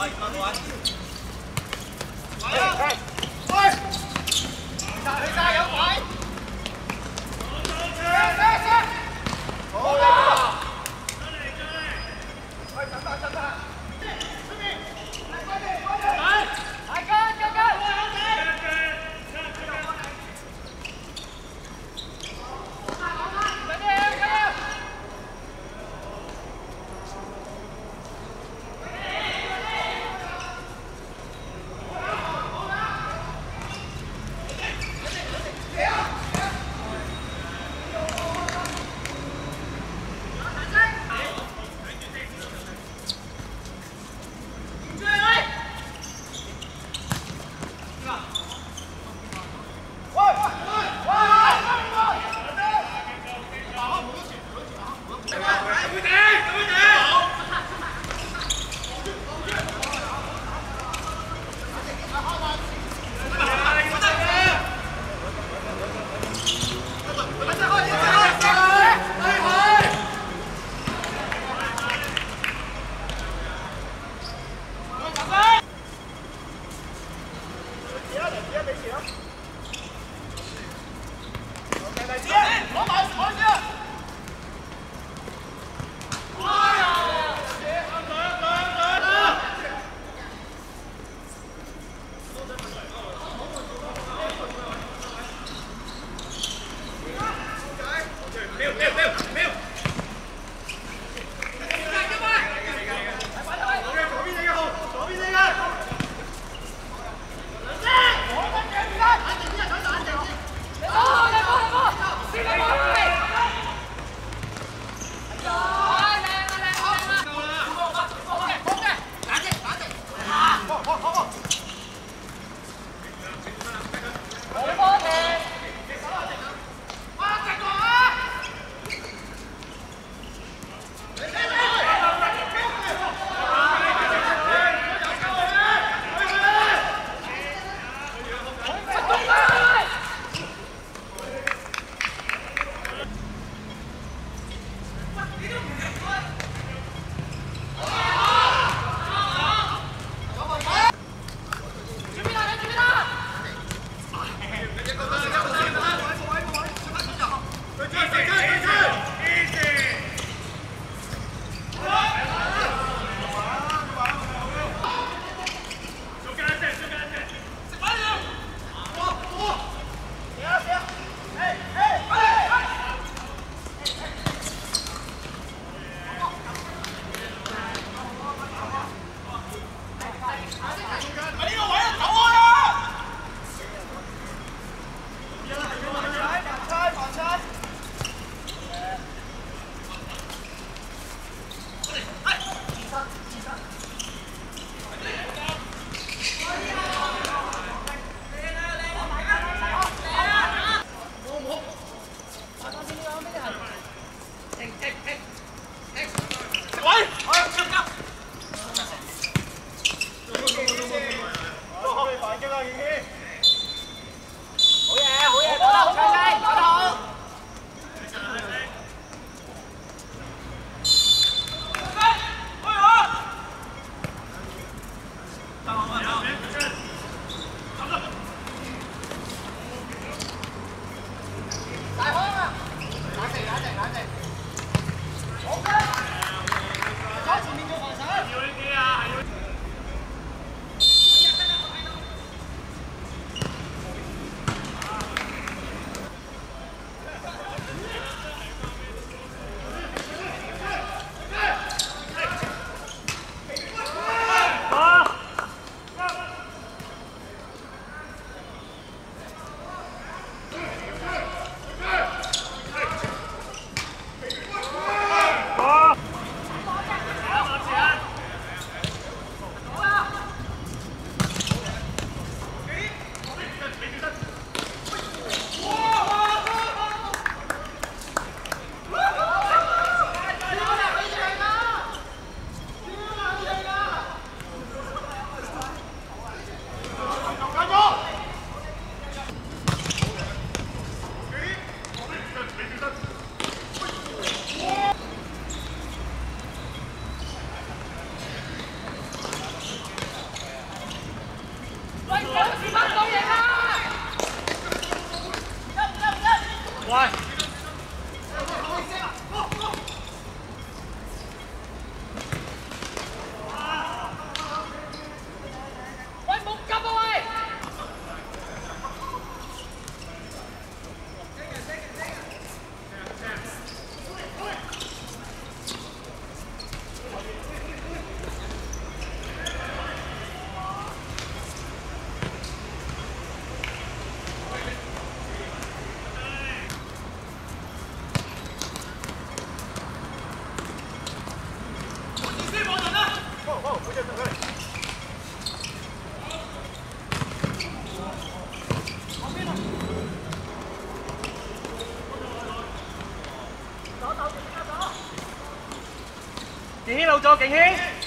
来来来，来！加油！加油！快坚持！好啊！来来来，快上！快 w 做敬谦。